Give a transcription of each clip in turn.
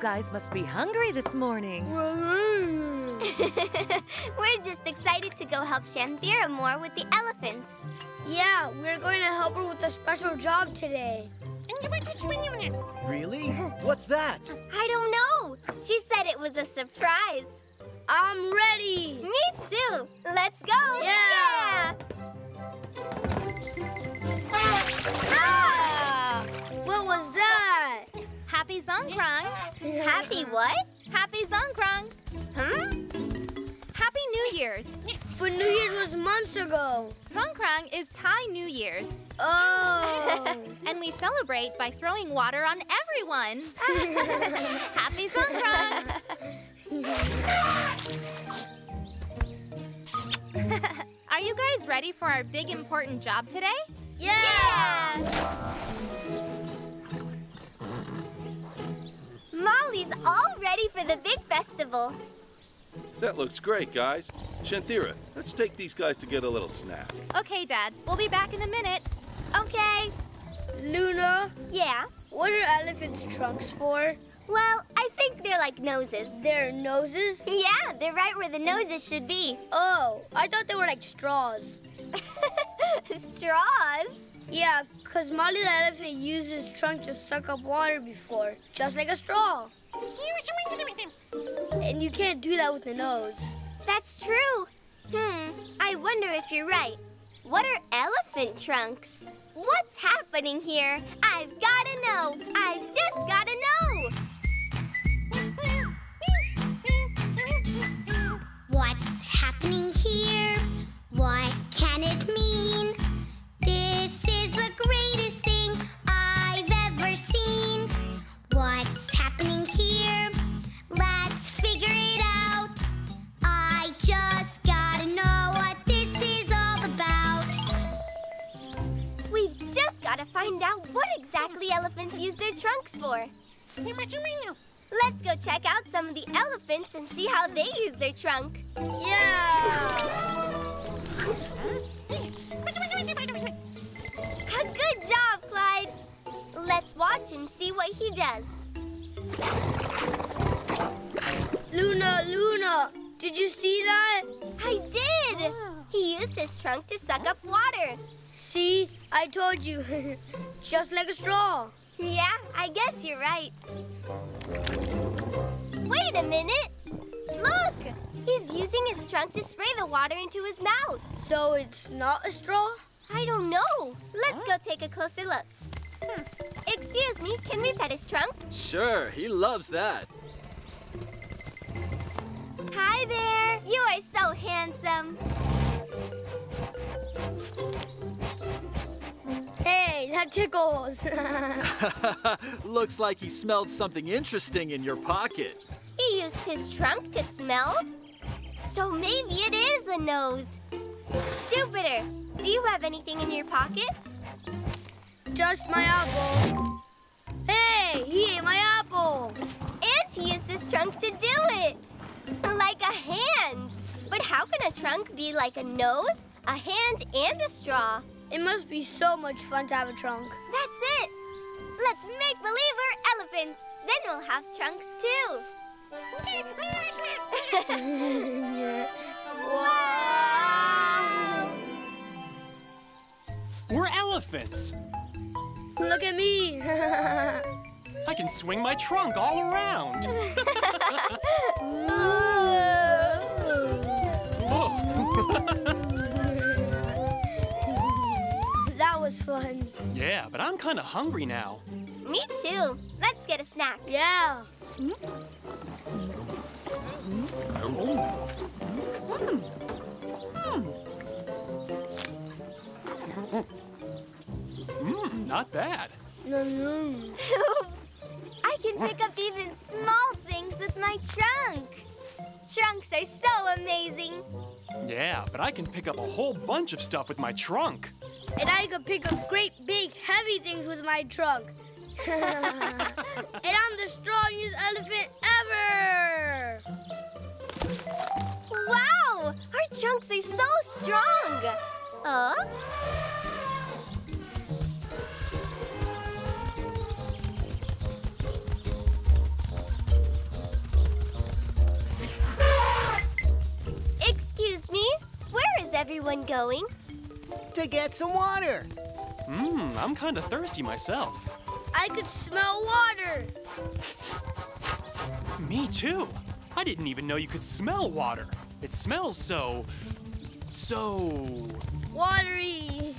guys must be hungry this morning. we're just excited to go help Shanthira more with the elephants. Yeah, we're going to help her with a special job today. Really? What's that? I don't know. She said it was a surprise. I'm ready. Me too. Let's go. Yeah. Ah! Happy Songkran. Happy what? Happy Songkran. Hmm? Happy New Year's. But New Year's was months ago. Songkran is Thai New Year's. Oh. and we celebrate by throwing water on everyone. Happy Songkran. Are you guys ready for our big important job today? Yeah! yeah! Molly's all ready for the big festival. That looks great, guys. Shanthira, let's take these guys to get a little snack. Okay, Dad. We'll be back in a minute. Okay. Luna? Yeah? What are elephants' trunks for? Well, I think they're like noses. They're noses? Yeah, they're right where the noses should be. Oh, I thought they were like straws. straws? Yeah, because Molly the elephant used his trunk to suck up water before, just like a straw. And you can't do that with the nose. That's true. Hmm, I wonder if you're right. What are elephant trunks? What's happening here? I've gotta know. I've just gotta know. Gotta find out what exactly elephants use their trunks for. Let's go check out some of the elephants and see how they use their trunk. Yeah! A good job, Clyde. Let's watch and see what he does. Luna, Luna, did you see that? I did! Oh. He used his trunk to suck up water. See, I told you. Just like a straw. Yeah, I guess you're right. Wait a minute. Look! He's using his trunk to spray the water into his mouth. So it's not a straw? I don't know. Let's go take a closer look. Hmm. Excuse me, can we pet his trunk? Sure, he loves that. Hi there. You are so handsome. Hey, that tickles. Looks like he smelled something interesting in your pocket. He used his trunk to smell? So maybe it is a nose. Jupiter, do you have anything in your pocket? Just my apple. Hey, he ate my apple. And he used his trunk to do it. Like a hand. But how can a trunk be like a nose, a hand, and a straw? It must be so much fun to have a trunk. That's it. Let's make believe we're elephants. Then we'll have trunks too. wow! We're elephants. Look at me. I can swing my trunk all around. that oh. Was fun. Yeah, but I'm kind of hungry now. Me too. Let's get a snack. Yeah. Mmm, not bad. I can pick up even small things with my trunk. Trunks are so amazing. Yeah, but I can pick up a whole bunch of stuff with my trunk. And I can pick up great, big, heavy things with my trunk. and I'm the strongest elephant ever! Wow! Our trunks are so strong! Uh? Going? To get some water. Mmm, I'm kind of thirsty myself. I could smell water. Me too. I didn't even know you could smell water. It smells so. so. Watery.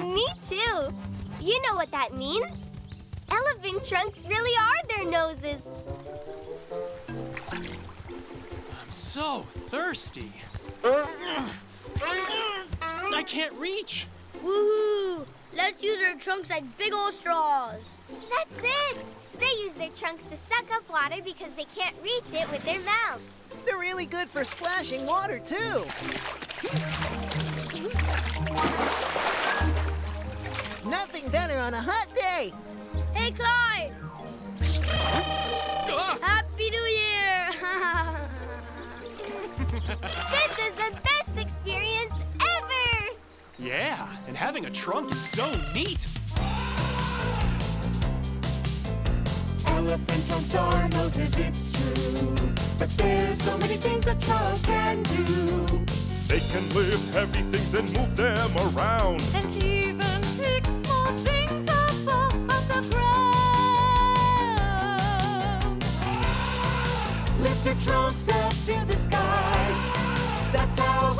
Me too. You know what that means? Elephant trunks really are their noses. I'm so thirsty. Uh, I can't reach. Woohoo! Let's use our trunks like big old straws. That's it. They use their trunks to suck up water because they can't reach it with their mouths. They're really good for splashing water, too. Nothing better on a hot day. Hey, Clyde! Ah! Happy New Year! This is the best experience ever. Yeah, and having a trunk is so neat. Elephant trunks are noses, it's true. But there's so many things a trunk can do. They can lift heavy things and move them around. And even pick small things up off of the ground. Lift your trunks up to the sky. That's how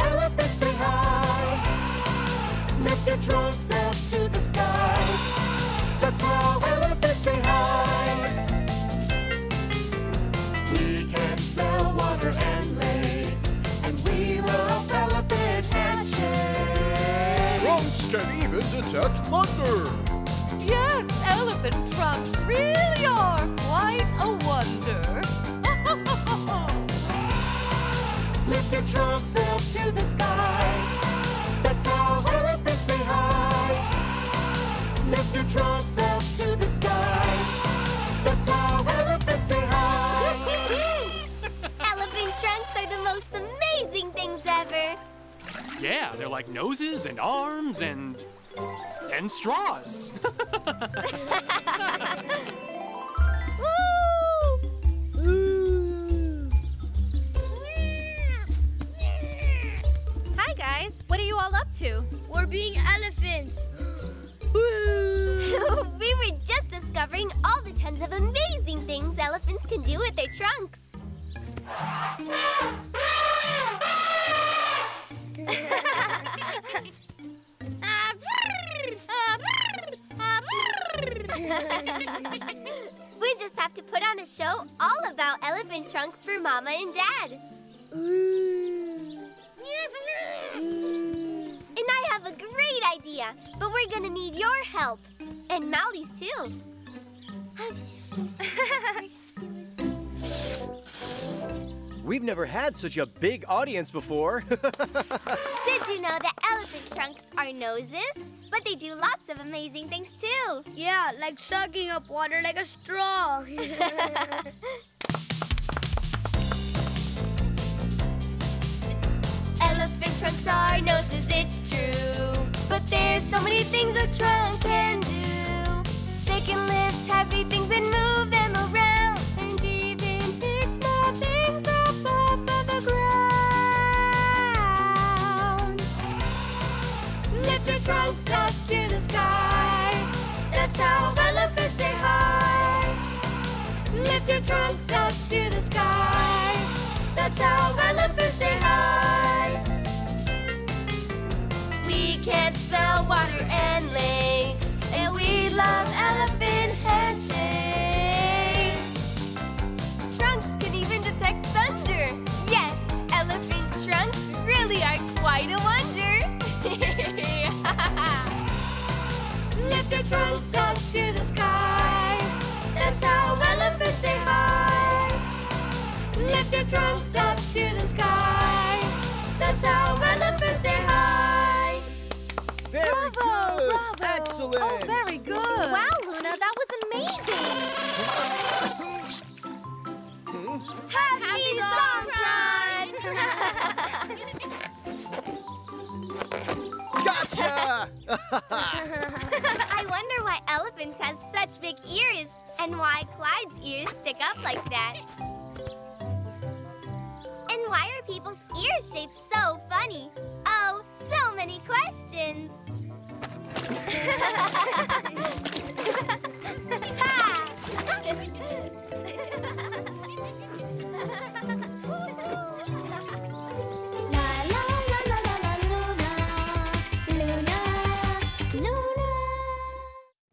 Lift your trunks up to the sky. That's how elephants say hi. We can smell water and lakes, and we love elephant handshakes. Trunks can even detect thunder. Yes, elephant trunks really are quite a wonder. Lift your trunks up to the sky. Lift your trunks up to the sky. That's how elephants say hi. Elephant trunks are the most amazing things ever. Yeah, they're like noses and arms and. and straws. Hi, guys. What are you all up to? We're being elephants. Tons of amazing things elephants can do with their trunks. we just have to put on a show all about elephant trunks for Mama and Dad. And I have a great idea, but we're gonna need your help. And Molly's too. We've never had such a big audience before. Did you know that elephant trunks are noses? But they do lots of amazing things too. Yeah, like sucking up water like a straw. Elephant trunks are noses, it's true. But there's so many things a trunk can do. They can lift Lift your trunks up to the sky. That's how elephants say hi. Lift your trunks up to the sky. That's how elephants say hi. Very Bravo, good. bravo. Excellent. Oh, very good. Wow, Luna, that was amazing. Happy, song Gotcha! elephants have such big ears and why Clyde's ears stick up like that. And why are people's ear shapes so funny? Oh, so many questions!